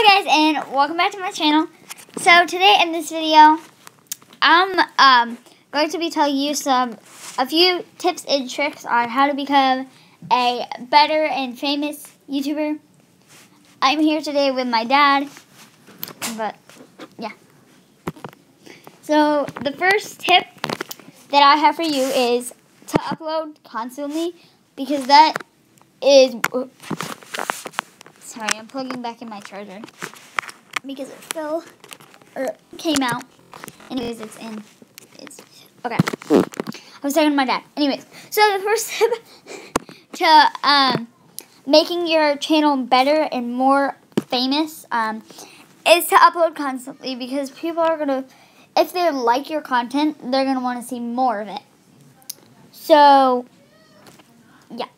Hello guys and welcome back to my channel. So today in this video, I'm um, going to be telling you some a few tips and tricks on how to become a better and famous YouTuber. I'm here today with my dad, but yeah. So the first tip that I have for you is to upload constantly because that is Sorry, I'm plugging back in my charger because it fell or came out. Anyways, it's in. It's okay. I was talking to my dad. Anyways, so the first tip to um, making your channel better and more famous um, is to upload constantly because people are gonna, if they like your content, they're gonna want to see more of it. So, yeah,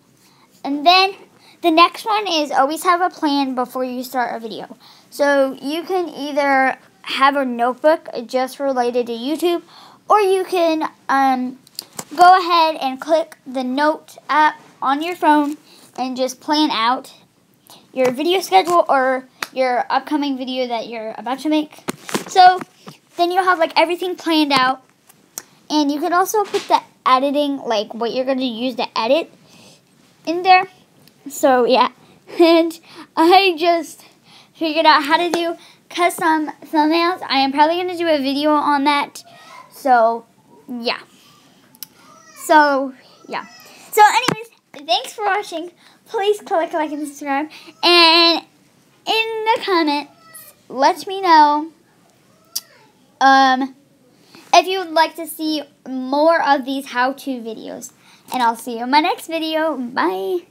and then the next one is always have a plan before you start a video. So you can either have a notebook just related to YouTube, or you can um, go ahead and click the Note app on your phone and just plan out your video schedule or your upcoming video that you're about to make. So then you'll have like everything planned out. And you can also put the editing, like what you're going to use to edit in there. So yeah, and I just figured out how to do custom thumbnails. I am probably going to do a video on that. So yeah. So yeah. So anyways, thanks for watching. Please click like and subscribe. And in the comments, let me know um, if you would like to see more of these how-to videos. And I'll see you in my next video. Bye.